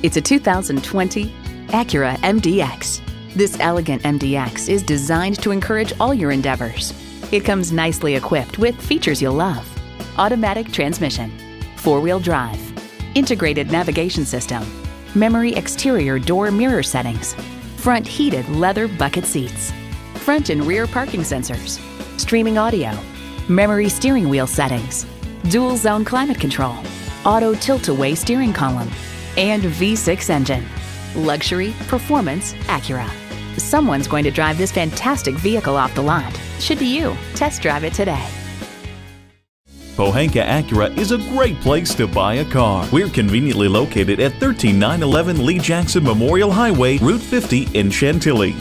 It's a 2020 Acura MDX. This elegant MDX is designed to encourage all your endeavors. It comes nicely equipped with features you'll love. Automatic transmission, four-wheel drive, integrated navigation system, memory exterior door mirror settings, front heated leather bucket seats, front and rear parking sensors, streaming audio, memory steering wheel settings, dual zone climate control, auto tilt-away steering column, and V6 engine. Luxury, performance, Acura. Someone's going to drive this fantastic vehicle off the lot. Should be you. Test drive it today. Pohanka Acura is a great place to buy a car. We're conveniently located at 13911 Lee Jackson Memorial Highway, Route 50 in Chantilly.